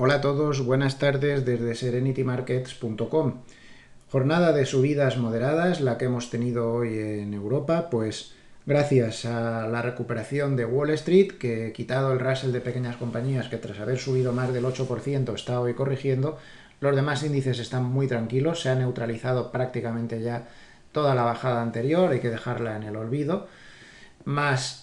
Hola a todos, buenas tardes desde serenitymarkets.com. Jornada de subidas moderadas, la que hemos tenido hoy en Europa, pues gracias a la recuperación de Wall Street, que quitado el Russell de pequeñas compañías, que tras haber subido más del 8% está hoy corrigiendo, los demás índices están muy tranquilos, se ha neutralizado prácticamente ya toda la bajada anterior, hay que dejarla en el olvido más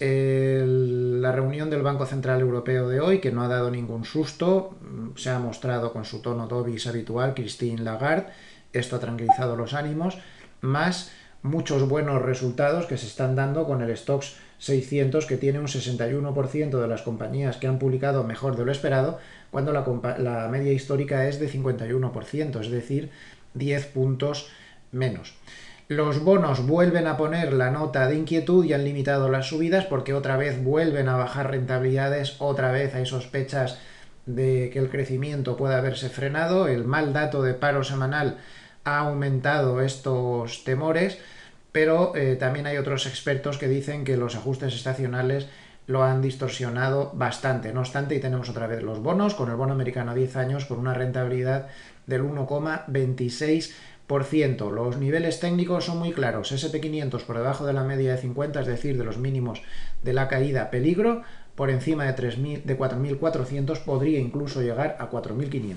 la reunión del Banco Central Europeo de hoy, que no ha dado ningún susto, mm, se ha mostrado con su tono Dobis habitual, Christine Lagarde, esto ha tranquilizado los ánimos, más muchos buenos resultados que se están dando con el Stocks 600, que tiene un 61% de las compañías que han publicado mejor de lo esperado, cuando la, la media histórica es de 51%, es decir, 10 puntos menos. Los bonos vuelven a poner la nota de inquietud y han limitado las subidas porque otra vez vuelven a bajar rentabilidades, otra vez hay sospechas de que el crecimiento pueda haberse frenado, el mal dato de paro semanal ha aumentado estos temores, pero eh, también hay otros expertos que dicen que los ajustes estacionales lo han distorsionado bastante. No obstante, y tenemos otra vez los bonos, con el bono americano a 10 años con una rentabilidad del 1,26%. Los niveles técnicos son muy claros. SP500 por debajo de la media de 50, es decir, de los mínimos de la caída peligro. Por encima de, de 4.400 podría incluso llegar a 4.500.